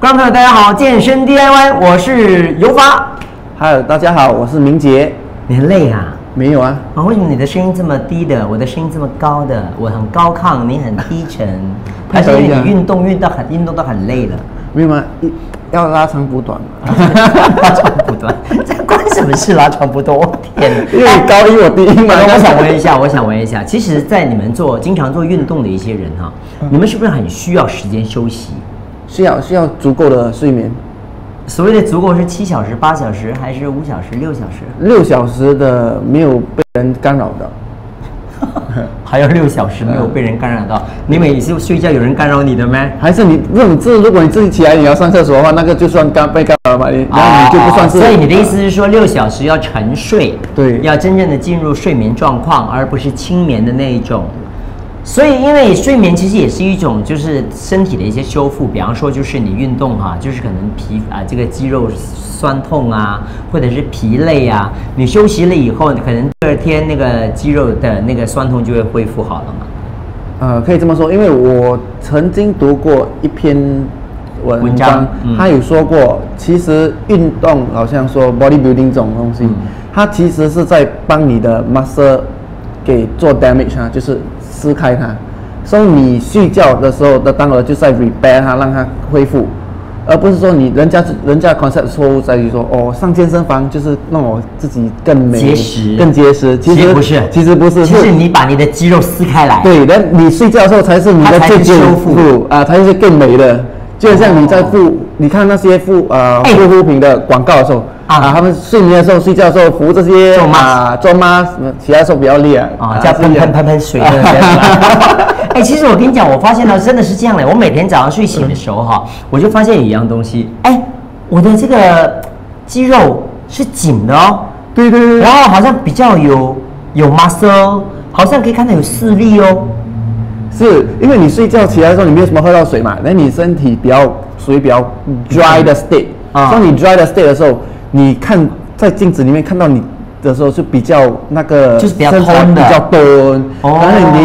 观众朋友，大家好，健身 DIY，我是尤发。嗨，大家好，我是明杰。你很累啊？没有啊。啊，为什么你的声音这么低的，我的声音这么高的？我很高亢，你很低沉，还是因为你运动运到很运动到很累了？没有吗？要拉长补短嘛。拉长补短，这关什么事？拉长补短？我天哪！因为你高音我低音嘛。我想问一下，我想问一下，其实，在你们做经常做运动的一些人哈，你们是不是很需要时间休息？需要需要足够的睡眠。所谓的足够是七小时、八小时，还是五小时、六小时？六小时的没有被人干扰的。还要六小时没有被人干扰到，你每次睡觉有人干扰你的吗？还是你这种这如果你自己起来你要上厕所的话，那个就算干被干扰了嘛？你然后你就不算是。所以你的意思是说六小时要沉睡，对，要真正的进入睡眠状况，而不是轻眠的那一种。所以，因为睡眠其实也是一种，就是身体的一些修复。比方说，就是你运动哈，就是可能皮啊，这个肌肉酸痛啊，或者是疲累啊，你休息了以后，可能第二天那个肌肉的那个酸痛就会恢复好了嘛。呃，可以这么说，因为我曾经读过一篇文章，他有说过，其实运动好像说 bodybuilding 这种东西，它其实是在帮你的 muscle 给做 damage 啊，就是。撕开它，所以你睡觉的时候的当儿就在 repair 它，让它恢复，而不是说你人家人家 concept 错误在于说哦上健身房就是让我自己更美结实。更结实，其实不是，其实不是，其实你把你的肌肉撕开来，对，那你睡觉的时候才是你的最修复。啊，才是更美的，就像你在敷，你看那些敷呃护肤品的广告的时候。啊，他们睡眠的时候、睡觉的时候扶这些啊，做妈什么，其他时候比较厉害啊，加喷喷喷喷水的。哎，其实我跟你讲，我发现呢，真的是这样的。我每天早上睡醒的时候哈，我就发现有一样东西，哎，我的这个肌肉是紧的哦，对对对，然后好像比较有有 muscle，好像可以看到有视力哦。是因为你睡觉起来的时候，你没有什么喝到水嘛，那你身体比较属于比较 dry 的 state，当你 dry 的 state 的时候。你看在镜子里面看到你的时候是比较那个，就是比较通的，比较敦。哦。然后你，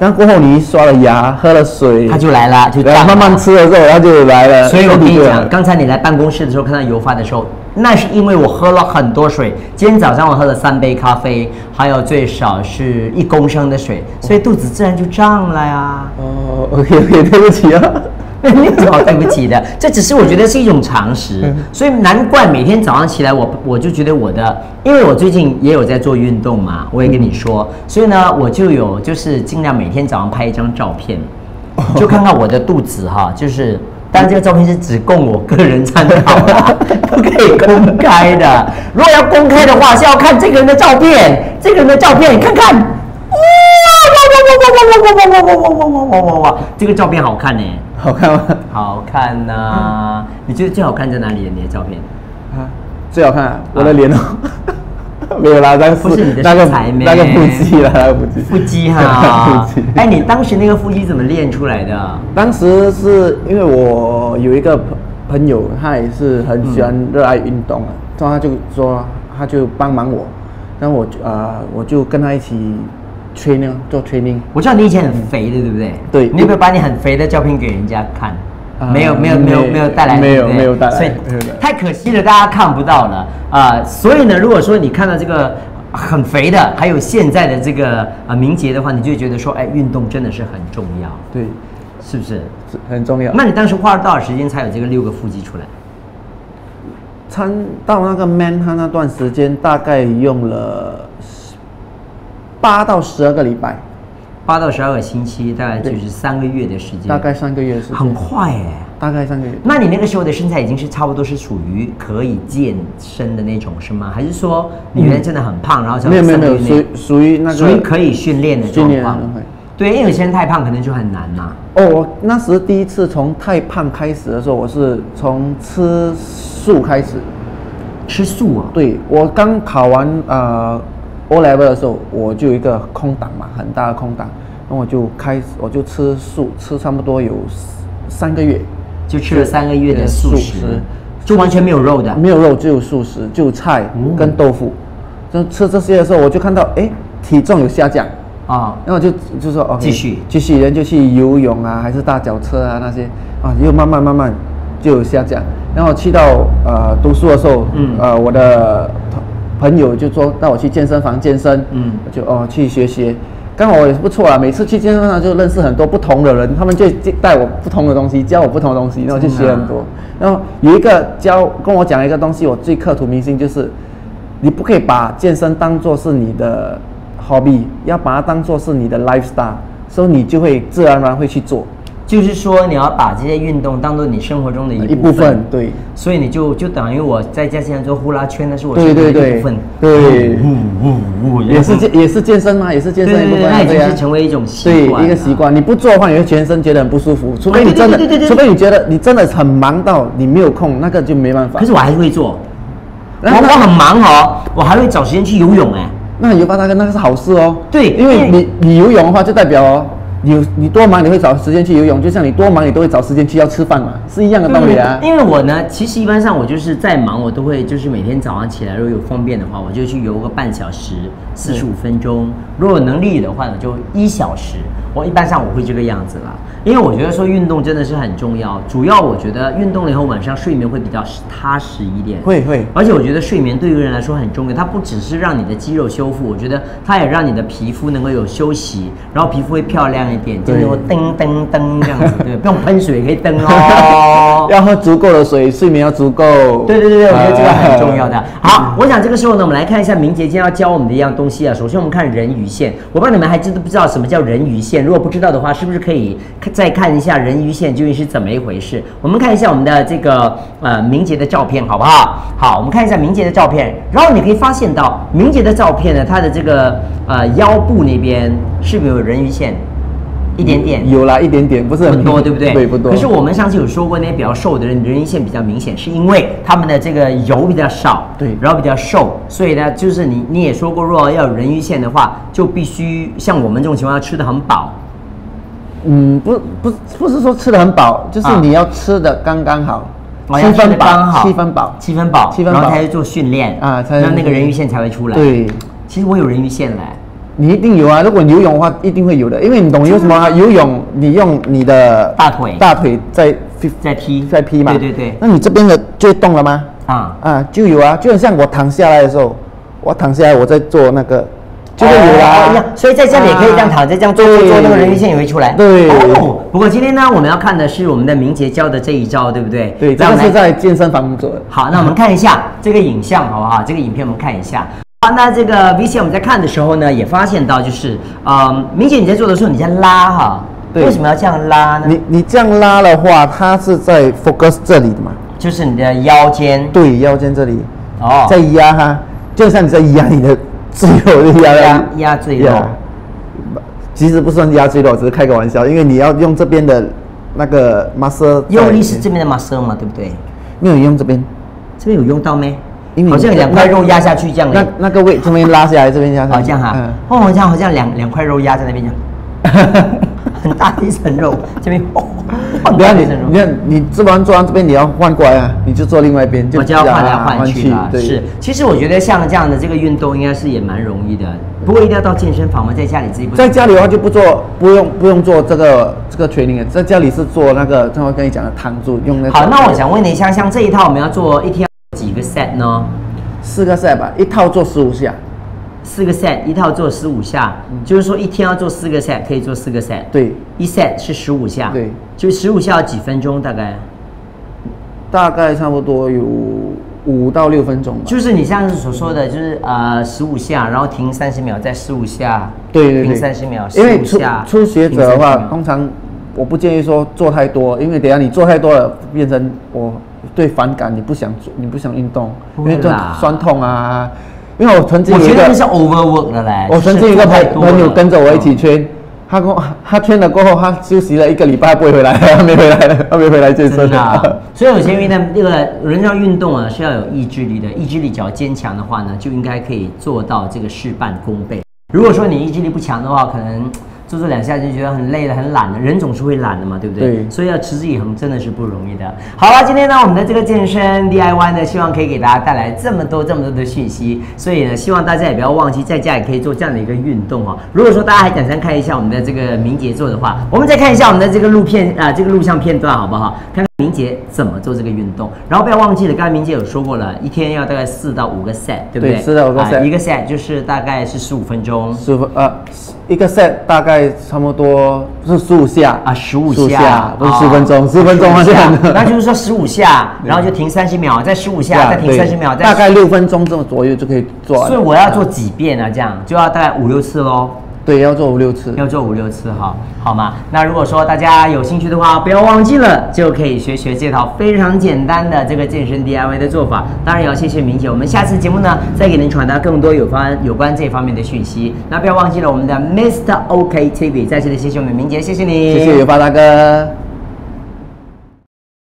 然后过后你一刷了牙，喝了水，它就来了，就慢慢吃了之后，它就来了。所以我跟你讲，刚才你来办公室的时候看到油发的时候，那是因为我喝了很多水。今天早上我喝了三杯咖啡，还有最少是一公升的水，所以肚子自然就胀了呀。哦，OK OK，对不起啊。没有对不起的，这只是我觉得是一种常识，所以难怪每天早上起来，我我就觉得我的，因为我最近也有在做运动嘛，我也跟你说，所以呢，我就有就是尽量每天早上拍一张照片，就看看我的肚子哈，就是，但这个照片是只供我个人参考的，不可以公开的。如果要公开的话，是要看这个人的照片，这个人的照片，看看，哇哇哇哇哇哇哇哇哇哇哇哇哇哇哇，这个照片好看呢。好看吗？好看呐！你觉得最好看在哪里？你的照片啊，最好看我的脸哦，没有啦，那个不是你的身材没？那个腹肌啦，那个腹肌。腹肌 哈，哎，你当时那个腹肌怎么练出来的？当时是因为我有一个朋朋友，他也是很喜欢热爱运动啊，他就说他就帮忙我，然后我啊我就跟他一起。Training 做 training，我知道你以前很肥的，对不对？对，你有没有把你很肥的照片给人家看？没有，没有，没有，没有带来，没有，没有带来，所以太可惜了，大家看不到了啊！所以呢，如果说你看到这个很肥的，还有现在的这个啊明杰的话，你就觉得说，哎，运动真的是很重要，对，是不是？是很重要。那你当时花了多少时间才有这个六个腹肌出来？参到那个 man 他那段时间大概用了。八到十二个礼拜，八到十二个星期，大概就是三个月的时间。大概三个月时间，很快哎。大概三个月。那你那个时候的身材已经是差不多是属于可以健身的那种是吗？还是说你原来真的很胖，然后没有没有没有属属于那个属于可以训练的状况？对，因为有些人太胖可能就很难嘛。哦，我那时第一次从太胖开始的时候，我是从吃素开始。吃素啊？对，我刚考完呃。O level 的时候，我就有一个空档嘛，很大的空档，那我就开始，我就吃素，吃差不多有三个月，就吃了三个月的素食，就完全没有肉的，没有肉，只有素食，就菜跟豆腐。就吃这些的时候，我就看到，哎，体重有下降。啊，然后就就说，继续。继续，人就去游泳啊，还是大脚车啊那些，啊，又慢慢慢慢就有下降。然后去到呃读书的时候，嗯。呃我的朋友就说带我去健身房健身，嗯我就哦去学习。刚好我也不错啊，每次去健身房就认识很多不同的人，他们就带我不同的东西，教我不同的东西，然后就学很多。然后有一个教跟我讲一个东西，我最刻骨铭心就是，你不可以把健身当做是你的 hobby，要把它当做是你的 lifestyle，所以你就会自然而然会去做就是说你要把这些运动当做你生活中的一一部分，对。所以你就就等于我在家现在做呼啦圈，那是我对生活的一部分。对，呜呜呜，也是健也是健身吗？也是健身的一部分那已经是成为一种习对惯对，一个习惯。你不做的话，你会全身觉得很不舒服，除非你真的除非你觉得你真的很忙到你没有空，那个就没办法可。是我还是会做，我那我很忙哦，我还会找时间去游泳哎。那游发大哥那个是好事哦。对因为你你游泳的话，就代表哦，你你多忙你会找时间去游泳，就像你多忙你都会找时间去要吃饭嘛，是一样的道理啊。因为我呢，其实一般上我就是再忙，我都会就是每天早上起来，如果有方便的话，我就去游个半小时，四十五分钟。如果有能力的话呢，就一小时。我一般上我会这个样子啦，因为我觉得说运动真的是很重要。主要我觉得运动了以后晚上睡眠会比较踏实一点。会会而且我觉得睡眠对一个人来说很重要，它不只是让你的肌肉修复，我觉得它也让你的皮肤能够有休息，然后皮肤会漂亮一点，就对能够噔噔噔这样子，对，不用喷水也可以噔哦。要喝足够的水，睡眠要足够。对对对对，我觉得这个很重要的。啊好，我想这个时候呢，我们来看一下明杰今天要教我们的一样东西啊。首先我们看人鱼线，我不知道你们还知不知道什么叫人鱼线？如果不知道的话，是不是可以看再看一下人鱼线究竟是怎么一回事？我们看一下我们的这个呃明杰的照片，好不好？好，我们看一下明杰的照片，然后你可以发现到明杰的照片呢，他的这个呃腰部那边是不是有人鱼线？一点点。有啦，一点点，不是很多，对不对？对，不多。可是我们上次有说过，那些比较瘦的人，人鱼线比较明显，是因为他们的这个油比较少，对然后比较瘦，所以呢，就是你你也说过，如果要有人鱼线的话，就必须像我们这种情况要吃的很饱。嗯，不不不是说吃的很饱，就是啊你要吃的刚刚好，哦要吃得刚好七分饱。七分饱，七分饱然后才去做训练啊才那那个人鱼线才会出来。，对，其实我有人鱼线嘞，你一定有啊！如果你游泳的话，一定会有的，因为你懂游什么啊？游泳你用你的大腿大腿在在踢，在踢嘛。对对对，那你这边的就会动了吗？啊，啊，就有啊，就很像我躺下来的时候，我躺下来我在做那个，就会有哦啦。一样所以在这里也可以这样躺着，这样做做做，那个人鱼线也会出来。对哦，不过今天呢，我们要看的是我们的明杰教的这一招，对不对？对，这个是在健身房做的。好，那我们看一下这个影像，好不好？这个影片我们看一下。好，那这个 V C 我们在看的时候呢，也发现到就是，嗯，明显你在做的时候你在拉哈，对为什么要这样拉呢？你你这样拉的话，它是在 focus 这里的嘛？就是你的腰间对，腰间这里，哦，在压哈，就像你在压你的肌肉的压压压赘肉。其实不算压赘肉，只是开个玩笑，因为你要用这边的那个 muscle 在。用力是这边的 muscle 嘛，对不对？没有用这边，这边有用到没？因为好像两块肉压下去这样那。那个位这边拉下来，这边压下好，来。这样哈嗯，哦，这样好像两两块肉压在那边这样，很大的一层肉，这边哦，不要你你。看你做完做完这边，你要换过来啊，你就做另外一边，我就要换来啊换去啊。对是，其实我觉得像这样的这个运动应该是也蛮容易的，不过一定要到健身房嘛，在家里自己不在家里的话就不做，不用不用做这个这个 training，的在家里是做那个，正好跟你讲的躺住用那个。好，那我想问你一下，像这一套我们要做一天要几个 set 呢？四个 set 吧，一套做十五下。四个 set，一套做十五下，就是说一天要做四个 set，可以做四个 set。对，一 set 是十五下。对，就十五下要几分钟大概？大概差不多有五到六分钟吧。就是你上次所说的，就是呃十五下，然后停三十秒，再十五下，对对对，停三十秒，因为15初下初学者的停30话，通常我不建议说做太多，因为等下你做太多了，变成我对反感，你不想做，你不想运动，因为这酸痛啊。因为我曾经有一个我觉得那是 overwork 了嘞。我曾经有一个朋朋友跟着我一起嗯圈，他跟我他圈了过后，他休息了一个礼拜，不会回来，他没回来了，他没回来健身啊、所以有些运动，那个人要运动啊，是要有意志力的。意志力只要坚强的话呢，就应该可以做到这个事半功倍。如果说你意志力不强的话，可能做做两下就觉得很累了、很懒了。人总是会懒的嘛，对不对？对所以要持之以恒真的是不容易的。好了，今天呢，我们的这个健身 DIY 呢，希望可以给大家带来这么多、这么多的讯息。所以呢，希望大家也不要忘记，在家也可以做这样的一个运动哦。如果说大家还想再看一下我们的这个明杰做的话，我们再看一下我们的这个录片啊、这个录像片段好不好？看看。明杰怎么做这个运动，然后不要忘记了，刚才明杰有说过了，一天要大概四到五个 set，对不对？对四到五个啊 set 一个 set 就是大概是十五分钟十分呃，一个 set 大概差不多是十五下啊，十五15下，不是哦十分钟，十分钟啊15这样下那。就是说十五下，然后就停三十秒，再十五下，再停三十秒，大概六分钟这么左右就可以做完。所以我要做几遍啊？这样就要大概五六次喽。对，要做五六次。要做五六次哈，好吗？那如果说大家有兴趣的话，不要忘记了，就可以学学这套非常简单的这个健身 DIY 的做法。当然也要谢谢明姐，我们下次节目呢再给您传达更多有关有关这方面的讯息。那不要忘记了我们的 Mr. OK TV，再次的谢谢我们明姐，谢谢你，谢谢有发大哥。